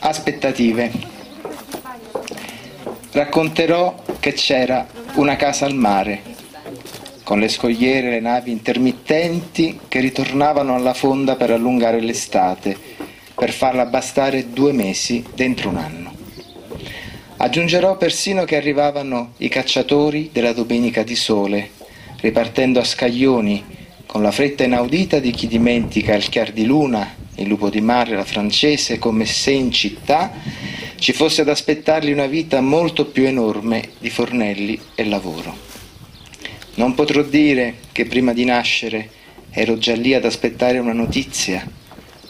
Aspettative. Racconterò che c'era una casa al mare, con le scogliere e le navi intermittenti che ritornavano alla fonda per allungare l'estate, per farla bastare due mesi dentro un anno. Aggiungerò persino che arrivavano i cacciatori della domenica di sole, ripartendo a scaglioni, con la fretta inaudita di chi dimentica il chiar di luna, il lupo di mare, la francese, come se in città ci fosse ad aspettargli una vita molto più enorme di fornelli e lavoro. Non potrò dire che prima di nascere ero già lì ad aspettare una notizia,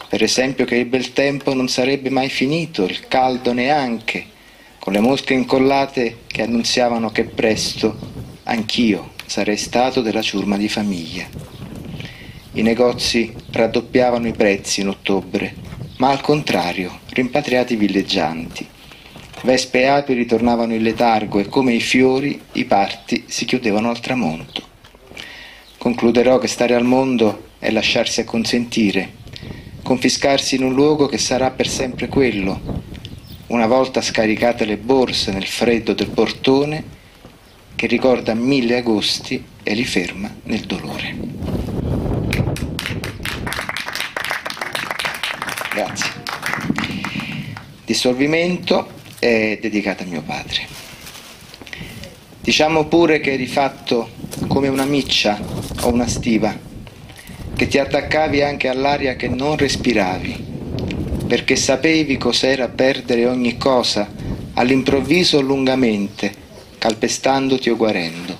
per esempio che il bel tempo non sarebbe mai finito, il caldo neanche, con le mosche incollate che annunziavano che presto anch'io sarei stato della ciurma di famiglia. I negozi raddoppiavano i prezzi in ottobre, ma al contrario, rimpatriati villeggianti. Vespe e api ritornavano in letargo e come i fiori i parti si chiudevano al tramonto. Concluderò che stare al mondo è lasciarsi acconsentire, confiscarsi in un luogo che sarà per sempre quello, una volta scaricate le borse nel freddo del portone che ricorda mille agosti e li ferma nel dolore. Grazie. Dissolvimento è dedicato a mio padre. Diciamo pure che eri fatto come una miccia o una stiva, che ti attaccavi anche all'aria che non respiravi perché sapevi cos'era perdere ogni cosa all'improvviso lungamente, calpestandoti o guarendo,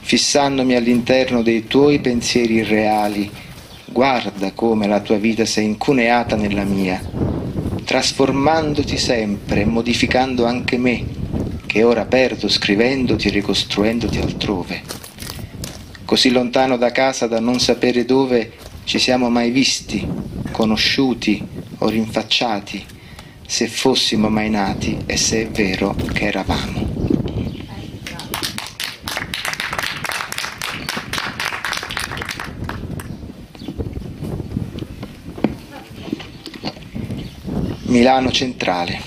fissandomi all'interno dei tuoi pensieri irreali, guarda come la tua vita si è incuneata nella mia, trasformandoti sempre e modificando anche me, che ora perdo scrivendoti e ricostruendoti altrove. Così lontano da casa da non sapere dove ci siamo mai visti, conosciuti o rinfacciati, se fossimo mai nati e se è vero che eravamo. Milano centrale.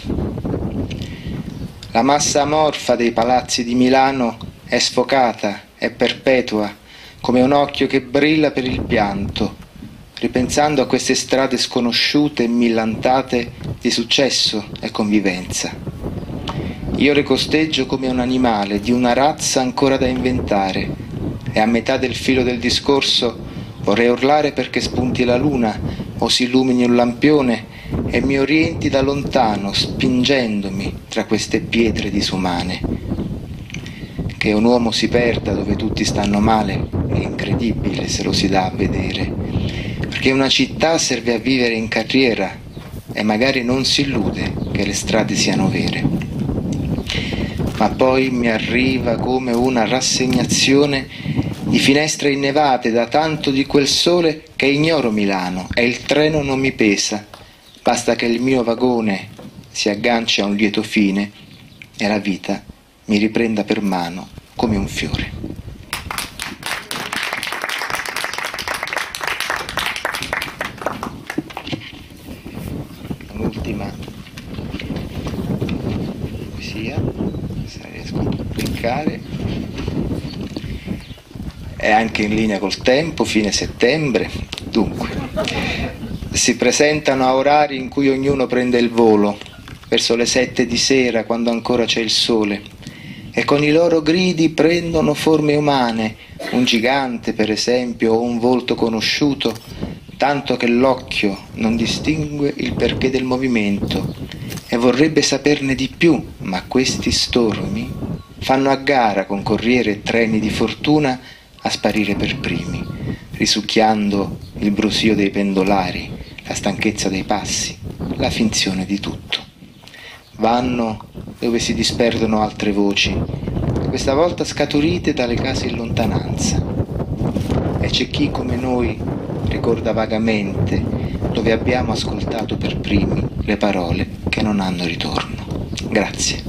La massa amorfa dei palazzi di Milano è sfocata, è perpetua, come un occhio che brilla per il pianto, ripensando a queste strade sconosciute e millantate di successo e convivenza. Io le costeggio come un animale di una razza ancora da inventare e a metà del filo del discorso vorrei urlare perché spunti la luna o si illumini un lampione e mi orienti da lontano spingendomi tra queste pietre disumane. Che un uomo si perda dove tutti stanno male è incredibile se lo si dà a vedere perché una città serve a vivere in carriera e magari non si illude che le strade siano vere. Ma poi mi arriva come una rassegnazione di finestre innevate da tanto di quel sole che ignoro Milano e il treno non mi pesa, basta che il mio vagone si agganci a un lieto fine e la vita mi riprenda per mano come un fiore. l'ultima. Poesia se riesco a cliccare è anche in linea col tempo fine settembre. Dunque si presentano a orari in cui ognuno prende il volo verso le sette di sera quando ancora c'è il sole e con i loro gridi prendono forme umane un gigante per esempio o un volto conosciuto tanto che l'occhio non distingue il perché del movimento e vorrebbe saperne di più, ma questi stormi fanno a gara con corriere e treni di fortuna a sparire per primi, risucchiando il brusio dei pendolari, la stanchezza dei passi, la finzione di tutto. Vanno dove si disperdono altre voci, questa volta scaturite dalle case in lontananza. E c'è chi come noi ricorda vagamente dove abbiamo ascoltato per primi le parole che non hanno ritorno. Grazie.